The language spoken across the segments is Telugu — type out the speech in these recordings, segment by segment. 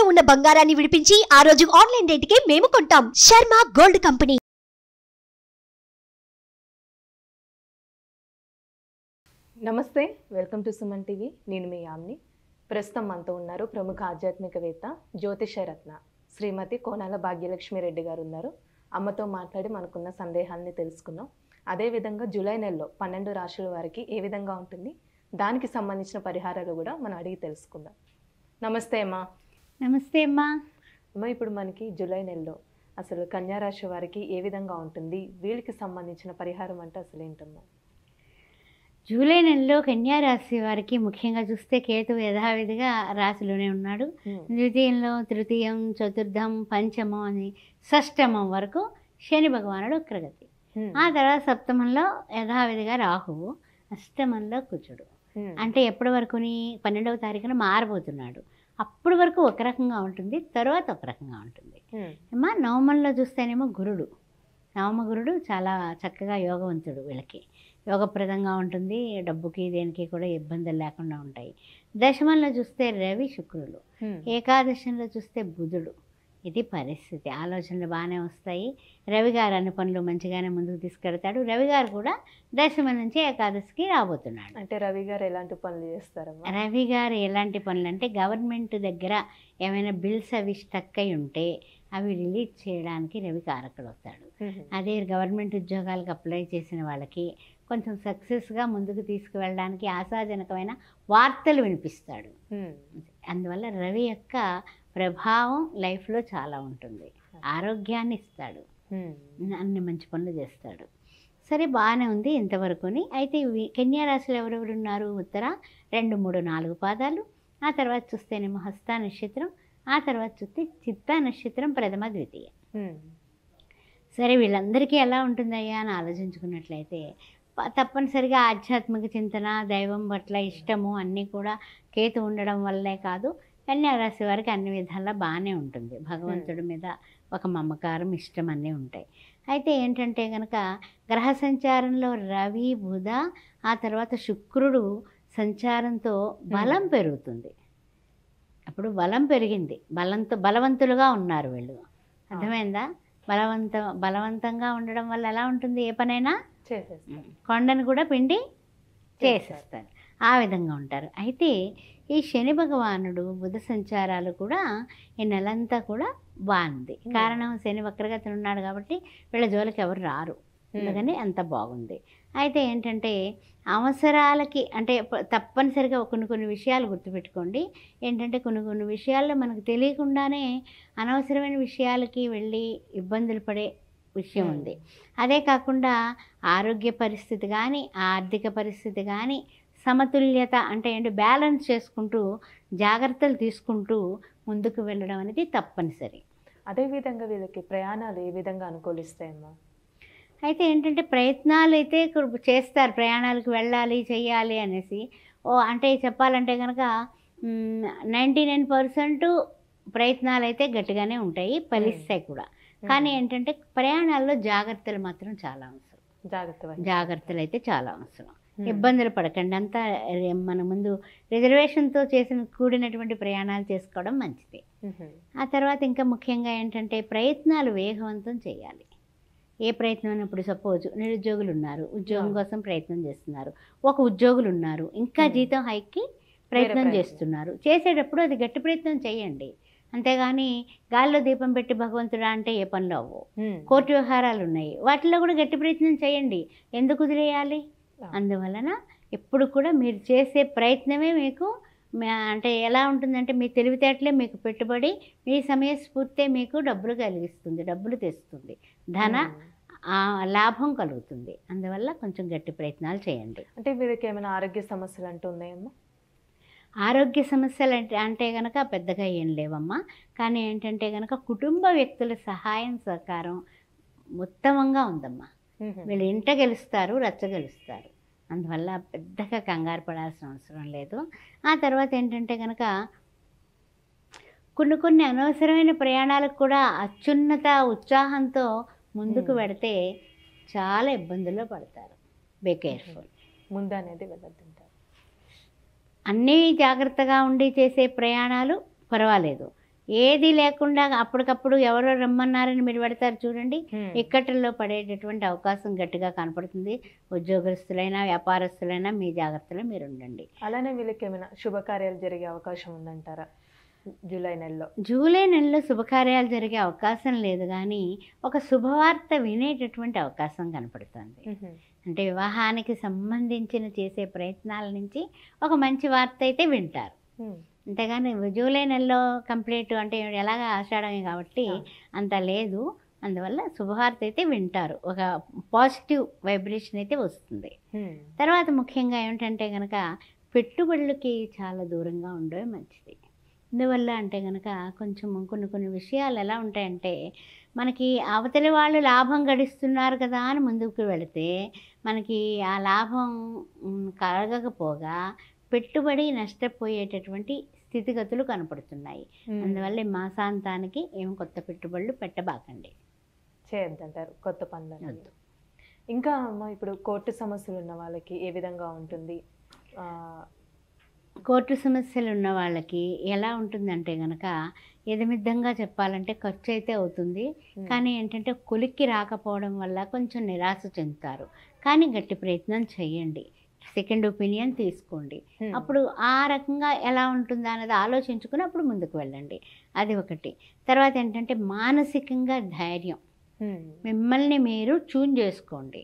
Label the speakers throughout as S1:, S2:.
S1: తాకట్టులో ఉన్న బంగారాన్ని విడిపించి ఆ రోజు ఆన్లైన్ రేటుకే మేము కొంటాం. Sharma gold company.
S2: నమస్తే వెల్కమ్ టు సుమన్ టీవీ. నేను మీ యామ్ని. ప్రస్తుతం మనతో ఉన్నారు ప్రముఖ ఆధ్యాత్మికవేత్త జ్యోతిష రత్న శ్రీమతి కోనాల భాగ్యలక్ష్మి రెడ్డి గారు ఉన్నారు. అమ్మతో మాట్లాడి మనకున్న సందేహాల్ని తెలుసుకున్నాం అదేవిధంగా జూలై నెలలో పన్నెండు రాశుల వారికి ఏ విధంగా ఉంటుంది? దానికి సంబంధించిన పరిహారాలు కూడా మనం అడిగి తెలుసుకుందాం. నమస్తే అమ్మా.
S3: నమస్తే అమ్మా.
S2: అమ్మ ఇప్పుడు మనకి జూలై నెలలో అసలు కన్యా రాశి వారికి ఏ విధంగా ఉంటుంది? వీళ్ళకి సంబంధించిన పరిహారం అంటే అసలు ఏంటమ్మా?
S3: జూలై నెలలో కన్యా రాశి వారికి ముఖ్యంగా చూస్తే కేతు యథావిధిగా రాశిలోనే ఉన్నాడు. ద్వితీయంలో తృతీయం చతుర్థం పంచమం అని షష్టమం వరకు శని భగవానుడు వక్రగతి ఆ తర్వాత సప్తమంలో యథావిధిగా రాహువు అష్టమంలో కుజుడు. అంటే ఎప్పటి వరకుని? పన్నెండవ తారీఖున మారబోతున్నాడు. అప్పటి వరకు ఒక రకంగా ఉంటుంది తర్వాత ఒక రకంగా ఉంటుంది. అమ్మా నవమంలో చూస్తేనేమో గురుడు. నవమ గురుడు చాలా చక్కగా యోగవంతుడు వీళ్ళకి. యోగప్రదంగా ఉంటుంది డబ్బుకి దేనికి కూడా ఇబ్బందులు లేకుండా ఉంటాయి. దశమంలో చూస్తే రవి శుక్రులు. ఏకాదశంలో చూస్తే బుధుడు. ఇది పరిస్థితి. ఆలోచనలు బాగానే వస్తాయి. రవి గారు అన్ని పనులు మంచిగానే ముందుకు తీసుకెడతాడు రవి గారు కూడా దశమ నుంచి ఏకాదశికి రాబోతున్నాడు.
S2: అంటే రవి గారు ఎలాంటి పనులు చేస్తారమ్మా?
S3: రవి గారు ఎలాంటి పనులు అంటే గవర్నమెంట్ దగ్గర ఏమైనా బిల్స్ అవి స్టక్ అయి ఉంటే అవి రిలీజ్ చేయడానికి రవి కారకుడు అవుతాడు అదే గవర్నమెంట్ ఉద్యోగాలకు అప్లై చేసిన వాళ్ళకి కొంచెం సక్సెస్గా ముందుకు తీసుకువెళ్ళడానికి ఆశాజనకమైన వార్తలు వినిపిస్తాడు. అందువల్ల రవి యొక్క ప్రభావం లైఫ్లో చాలా ఉంటుంది. ఆరోగ్యాన్ని ఇస్తాడు. అన్ని మంచి పనులు చేస్తాడు. సరే బాగానే ఉంది ఇంతవరకుని. అయితే కన్యా రాశిలో ఎవరెవరు ఉన్నారు? ఉత్తర రెండు మూడు నాలుగు పాదాలు. ఆ తర్వాత చూస్తేనేమో హస్త నక్షత్రం. ఆ తర్వాత చూస్తే చిత్తా నక్షత్రం ప్రథమ ద్వితీయ. సరే వీళ్ళందరికీ ఎలా ఉంటుందయ్యా అని ఆలోచించుకున్నట్లయితే తప్పనిసరిగా ఆధ్యాత్మిక చింతన దైవం పట్ల ఇష్టము అన్నీ కూడా కేతు ఉండడం వల్లే కాదు. కన్యా రాశి వారికి అన్ని విధాలా బాగానే ఉంటుంది. భగవంతుడి మీద ఒక మమకారం ఇష్టం అన్నీ ఉంటాయి. అయితే ఏంటంటే కనుక గ్రహ సంచారంలో రవి బుధ ఆ తర్వాత శుక్రుడు సంచారంతో బలం పెరుగుతుంది. అప్పుడు బలం పెరిగింది. బలంతో బలవంతులుగా ఉన్నారు వీళ్ళు. అర్థమైందా? బలవంత బలవంతంగా ఉండడం వల్ల ఎలా ఉంటుంది? ఏ పనైనా కొండను కూడా పిండి చేసేస్తారు. ఆ విధంగా ఉంటారు. అయితే ఈ శని భగవానుడు బుధ సంచారాలు కూడా ఈ నెలంతా కూడా బాగుంది. కారణం శని వక్రగతిలో ఉన్నాడు కాబట్టి వీళ్ళ జోలికి ఎవరు రారు. అందుకని అంత బాగుంది. అయితే ఏంటంటే అవసరాలకి అంటే తప్పనిసరిగా కొన్ని కొన్ని విషయాలు గుర్తుపెట్టుకోండి. ఏంటంటే కొన్ని కొన్ని విషయాల్లో మనకు తెలియకుండానే అనవసరమైన విషయాలకి వెళ్ళి ఇబ్బందులు పడే విషయం. ఉంది. అదే కాకుండా ఆరోగ్య పరిస్థితి కానీ ఆర్థిక పరిస్థితి కానీ సమతుల్యత అంటే ఏంటి? బ్యాలెన్స్ చేసుకుంటూ జాగ్రత్తలు తీసుకుంటూ ముందుకు వెళ్ళడం అనేది తప్పనిసరి.
S2: అదే విధంగా వీళ్ళకి ప్రయాణాలు ఏ విధంగా అనుకూలిస్తాయమ్మా
S3: అయితే ఏంటంటే ప్రయత్నాలు అయితే చేస్తారు. ప్రయాణాలకు వెళ్ళాలి చెయ్యాలి అనేసి. ఓ అంటే చెప్పాలంటే కనుక నైంటీ నైన్ పర్సెంట్ ప్రయత్నాలు అయితే గట్టిగానే ఉంటాయి. ఫలిస్తాయి కూడా. కానీ ఏంటంటే ప్రయాణాల్లో జాగ్రత్తలు మాత్రం చాలా అవసరం.
S2: జాగ్రత్త.
S3: జాగ్రత్తలు అయితే చాలా అవసరం. ఇబ్బందులు పడకండి అంతా మన ముందు రిజర్వేషన్తో చేసిన కూడినటువంటి ప్రయాణాలు చేసుకోవడం మంచిది. ఆ తర్వాత ఇంకా ముఖ్యంగా ఏంటంటే ప్రయత్నాలు వేగవంతం చేయాలి ఏ ప్రయత్నం అని ఇప్పుడు సపోజ్ నిరుద్యోగులు ఉన్నారు ఉద్యోగం. కోసం ప్రయత్నం చేస్తున్నారు ఒక ఉద్యోగులు ఉన్నారు ఇంకా. జీతం హైక్కి ప్రయత్నం. చేస్తున్నారు చేసేటప్పుడు అది గట్టి ప్రయత్నం చేయండి అంతేగాని గాల్లో దీపం పెట్టి భగవంతుడా అంటే ఏ పనులు అవ్వవు
S2: మ్మ్.
S3: కోర్టు వ్యవహారాలు ఉన్నాయి వాటిలో కూడా గట్టి ప్రయత్నం చేయండి ఎందుకు వదిలేయాలి. అందువలన ఎప్పుడు కూడా మీరు చేసే ప్రయత్నమే మీకు అంటే ఎలా ఉంటుందంటే మీ తెలివితేటలే మీకు పెట్టుబడి మీ సమయస్ఫూర్తే మీకు డబ్బులు కలిగిస్తుంది డబ్బులు తెస్తుంది. ధన లాభం కలుగుతుంది. అందువల్ల కొంచెం గట్టి ప్రయత్నాలు చేయండి.
S2: అంటే వీళ్ళకి ఏమైనా ఆరోగ్య సమస్యలు అంటూ ఉన్నాయమ్మా?
S3: ఆరోగ్య సమస్యలు అంటే అంటే కనుక పెద్దగా ఏం లేవమ్మా. కానీ ఏంటంటే కనుక కుటుంబ వ్యక్తుల సహాయం సహకారం ఉత్తమంగా ఉందమ్మా.
S2: మ్మ్.
S3: వీళ్ళు ఇంట గెలుస్తారు రచ్చ గెలుస్తారు. అందువల్ల పెద్దగా కంగారు పడాల్సిన అవసరం లేదు. ఆ తర్వాత ఏంటంటే కనుక కొన్ని కొన్ని అనవసరమైన ప్రయాణాలకు కూడా అత్యున్నత ఉత్సాహంతో ముందుకు. పెడితే చాలా ఇబ్బందుల్లో పడతారు. బే కేర్ఫుల్
S2: ముందు అనేది వెళ్ళొద్దంటారు.
S3: అన్నీ జాగ్రత్తగా ఉండి చేసే ప్రయాణాలు పర్వాలేదు. ఏది లేకుండా అప్పటికప్పుడు ఎవరో రమ్మన్నారని మీరు పెడతారు చూడండి. ఇక్కట్లో పడేటటువంటి అవకాశం గట్టిగా కనపడుతుంది. ఉద్యోగస్తులైనా వ్యాపారస్తులైనా మీ జాగ్రత్తలో మీరు ఉండండి.
S2: అలానే వీళ్ళకి ఏమైనా శుభకార్యాలు జరిగే అవకాశం ఉందంటారా? జూలై నెలలో.
S3: జూలై నెలలో శుభకార్యాలు జరిగే అవకాశం లేదు కానీ ఒక శుభవార్త వినేటటువంటి అవకాశం కనపడుతుంది. అంటే వివాహానికి సంబంధించిన చేసే ప్రయత్నాల నుంచి ఒక మంచి వార్త అయితే వింటారు. అంతేగాని జూలై నెలలో కంప్లీట్ అంటే ఎలాగ ఆషాఢమే కాబట్టి. అంత లేదు. అందువల్ల శుభవార్త అయితే వింటారు. ఒక పాజిటివ్ వైబ్రేషన్ అయితే వస్తుంది. తర్వాత ముఖ్యంగా ఏమిటంటే కనుక పెట్టుబడులకి చాలా దూరంగా ఉండడం మంచిది. ఎందువల్ల అంటే కనుక కొంచెం కొన్ని కొన్ని విషయాలు ఎలా ఉంటాయంటే మనకి అవతలి వాళ్ళు లాభం గడిస్తున్నారు కదా అని ముందుకు వెళితే మనకి ఆ లాభం కలగకపోగా పెట్టుబడి నష్టపోయేటటువంటి స్థితిగతులు కనపడుతున్నాయి. అందువల్ల మాసాంతానికి ఏం కొత్త పెట్టుబడులు పెట్టబాకండి.
S2: చేయొద్దంటారు కొత్త పనులు. ఇంకా అమ్మ ఇప్పుడు కోర్టు సమస్యలు ఉన్న వాళ్ళకి ఏ విధంగా ఉంటుంది?
S3: కోర్టు సమస్యలు ఉన్న వాళ్ళకి ఎలా ఉంటుందంటే కనుక ఎదమిద్దంగా చెప్పాలంటే ఖర్చు అయితే అవుతుంది కానీ ఏంటంటే కొలిక్కి రాకపోవడం వల్ల కొంచెం నిరాశ చెందుతారు. కానీ గట్టి ప్రయత్నం చేయండి. సెకండ్ ఒపీనియన్ తీసుకోండి. అప్పుడు ఆ రకంగా ఎలా ఉంటుందా అన్నది ఆలోచించుకుని అప్పుడు ముందుకు వెళ్ళండి. అది ఒకటి. తర్వాత ఏంటంటే మానసికంగా ధైర్యం. మిమ్మల్ని మీరు చూన్ చేసుకోండి.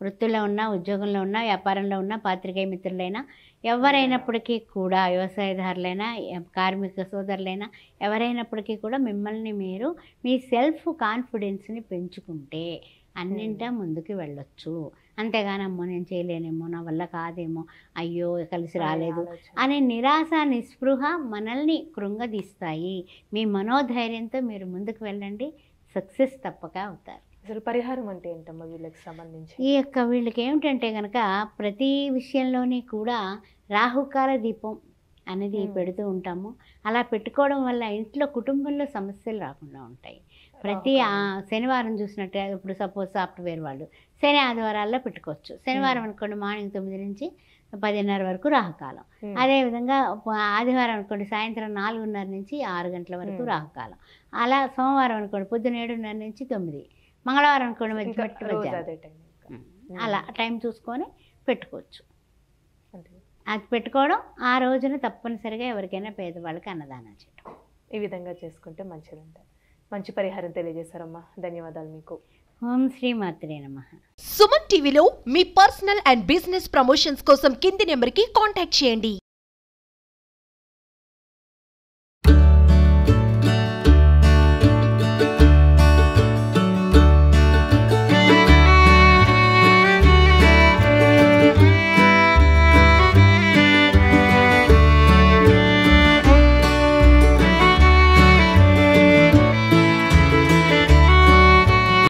S3: వృత్తిలో ఉన్నా ఉద్యోగంలో ఉన్నా వ్యాపారంలో ఉన్నా పాత్రికేయ మిత్రులైనా ఎవరైనప్పటికీ కూడా వ్యవసాయదారులైనా కార్మిక సోదరులైనా ఎవరైనప్పటికీ కూడా మిమ్మల్ని మీరు మీ సెల్ఫ్ కాన్ఫిడెన్స్ని పెంచుకుంటే అన్నింటా ముందుకు వెళ్ళొచ్చు. అంతేగాని అమ్మో నేను చేయలేనేమో నా వల్ల కాదేమో అయ్యో కలిసి రాలేదు. అనే నిరాశ నిస్పృహ మనల్ని కృంగదీస్తాయి. మీ మనోధైర్యంతో మీరు ముందుకు వెళ్ళండి. సక్సెస్ తప్పక అవుతారు.
S2: అసలు పరిహారం అంటే ఏంటమ్మా వీళ్ళకి సంబంధించి?
S3: ఈ యొక్క వీళ్ళకి ఏమిటంటే కనుక ప్రతి విషయంలోని కూడా రాహుకాల దీపం అనేది. పెడుతూ ఉంటాము. అలా పెట్టుకోవడం వల్ల ఇంట్లో కుటుంబంలో సమస్యలు రాకుండా ఉంటాయి. ప్రతి. శనివారం చూసినట్టే ఇప్పుడు సపోజ్ సాఫ్ట్వేర్ వాళ్ళు శని ఆదివారాల్లో పెట్టుకోవచ్చు. శనివారం అనుకోండి మార్నింగ్ తొమ్మిది నుంచి పదిన్నర వరకు రాహుకాలం. అదేవిధంగా ఆదివారం అనుకోండి సాయంత్రం నాలుగున్నర నుంచి ఆరు గంటల వరకు. రాహుకాలం. అలా సోమవారం అనుకోండి పొద్దున ఏడున్నర నుంచి తొమ్మిది. మంగళవారం అనుకోండి మధ్య. అలా టైం చూసుకొని పెట్టుకోవచ్చు. అది పెట్టుకోవడం ఆ రోజున తప్పనిసరిగా ఎవరికైనా పేదవాళ్ళకి అన్నదానం చేయడం
S2: ఈ విధంగా చేసుకుంటే మంచిదంటారు మంచి పరిహారం తెలియజేశారమ్మా. ధన్యవాదాలు మీకు.
S3: ఓం శ్రీ మాత్రే నమః.
S1: సుమన్ టీవీలో మీ పర్సనల్ అండ్ బిజినెస్ ప్రమోషన్స్ కోసం కింది నెంబర్కి కాంటాక్ట్ చేయండి.